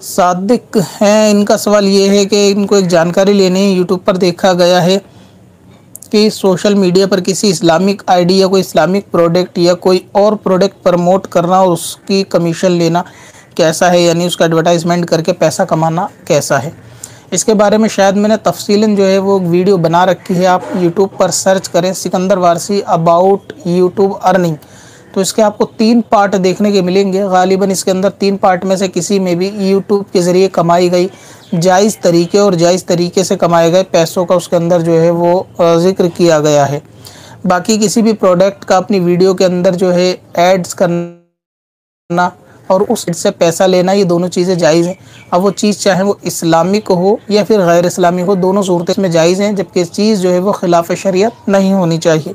सादिक हैं, इनका सवाल ये है कि इनको एक जानकारी लेनी यूट्यूब पर देखा गया है। कि सोशल मीडिया पर किसी इस्लामिक आईडी या कोई इस्लामिक प्रोडक्ट या कोई और प्रोडक्ट प्रमोट करना और उसकी कमीशन लेना कैसा है? यानी उसका एडवर्टाइजमेंट करके पैसा कमाना कैसा है? इसके बारे में शायद मैंने तफसीलन जो है वो वीडियो बना रखी है। आप यूट्यूब पर सर्च करें Sikandar Warsi about YouTube earning तो इसके आपको तीन पार्ट देखने के मिलेंगे। गालिबा इसके अंदर तीन पार्ट में से किसी में भी यूट्यूब के ज़रिए कमाई गई। जायज़ तरीके और जायज़ तरीके से कमाए गए पैसों का उसके अंदर जो है वो ज़िक्र किया गया है। बाकी किसी भी प्रोडक्ट का अपनी वीडियो के अंदर जो है एड्स करना और उस से पैसा लेना, ये दोनों चीज़ें जायज़ हैं। अब वो चीज़ चाहे वो इस्लामिक हो या फिर गैर इस्लामिक हो, दोनों सूरत में जायज़ हैं, जबकि चीज़ जो है वो खिलाफ शरीयत नहीं होनी चाहिए।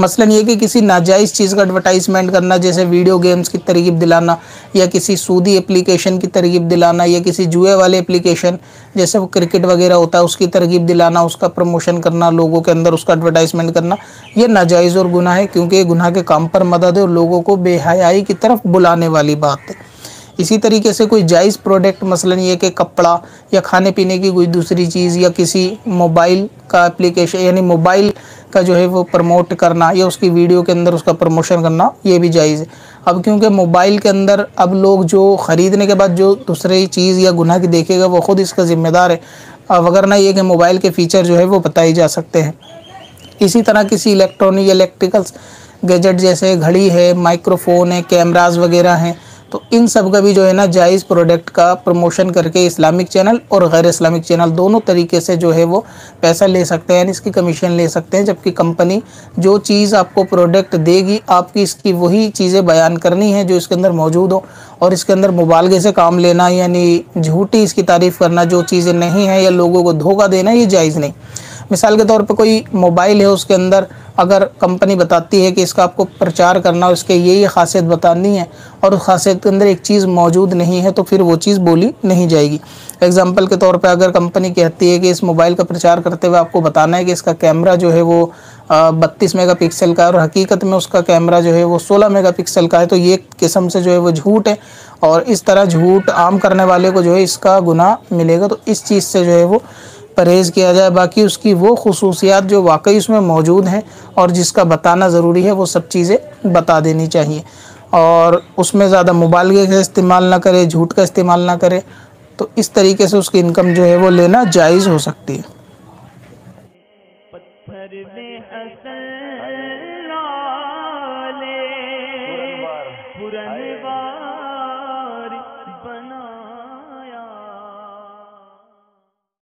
मसलन ये कि किसी नाजायज़ चीज़ का एडवर्टाइजमेंट करना, जैसे वीडियो गेम्स की तरकीब दिलाना, या किसी सूदी एप्लीकेशन की तरकीब दिलाना, या किसी जुए वाले एप्लीकेशन जैसे वो क्रिकेट वगैरह होता है, उसकी तरकीब दिलाना, उसका प्रमोशन करना, लोगों के अंदर उसका एडवर्टाइजमेंट करना, ये नाजायज़ और गुनाह है, क्योंकि ये गुनाह के काम पर मदद है और लोगों को बेहयाई की तरफ़ बुलाने वाली बात है। इसी तरीके से कोई जायज़ प्रोडक्ट मसलन ये कि कपड़ा या खाने पीने की कोई दूसरी चीज़ या किसी मोबाइल का एप्लीकेशन यानी मोबाइल का जो है वो प्रमोट करना या उसकी वीडियो के अंदर उसका प्रमोशन करना, ये भी जायज़ है। अब क्योंकि मोबाइल के अंदर अब लोग जो ख़रीदने के बाद जो दूसरी चीज़ या गुनाह की देखेगा, वो ख़ुद इसका ज़िम्मेदार है। अब अगर ना ये कि मोबाइल के फ़ीचर जो है वो बताए जा सकते हैं। इसी तरह किसी इलेक्ट्रॉनिक इलेक्ट्रिकल्स गैजेट जैसे घड़ी है माइक्रोफोन है कैमराज वगैरह हैं तो इन सब का भी जो है ना जायज़ प्रोडक्ट का प्रमोशन करके इस्लामिक चैनल और गैर इस्लामिक चैनल दोनों तरीके से जो है वो पैसा ले सकते हैं, यानी इसकी कमीशन ले सकते हैं, जबकि कंपनी जो चीज़ आपको प्रोडक्ट देगी, आपकी इसकी वही चीज़ें बयान करनी है जो इसके अंदर मौजूद हो और इसके अंदर मुबालगे से काम लेना, यानी झूठी इसकी तारीफ़ करना, जो चीज़ें नहीं हैं या लोगों को धोखा देना, ये जायज़ नहीं। मिसाल के तौर पर कोई मोबाइल है, उसके अंदर अगर कंपनी बताती है कि इसका आपको प्रचार करना और उसके यही खासियत बतानी है और उस खासियत के अंदर एक चीज़ मौजूद नहीं है तो फिर वो चीज़ बोली नहीं जाएगी। एग्ज़ाम्पल के तौर पर अगर कंपनी कहती है कि इस मोबाइल का प्रचार करते हुए आपको बताना है कि इसका कैमरा जो है वो बत्तीस मेगा पिक्सल का और हकीकत में उसका कैमरा जो है वो सोलह मेगा पिक्सल का है तो ये किस्म से जो है वो झूठ है। और इस तरह झूठ आम करने वाले को जो है इसका गुना मिलेगा तो इस चीज़ से जो है वो परहेज़ किया जाए। बाकी उसकी वो खसूसियात जो वाकई उसमें मौजूद हैं और जिसका बताना ज़रूरी है, वो सब चीज़ें बता देनी चाहिए। और उसमें ज़्यादा मोबाइल का इस्तेमाल ना करे झूठ का इस्तेमाल ना करे तो इस तरीके से उसकी इनकम जो है वो लेना जायज़ हो सकती है। पत्थर में पुरनवार।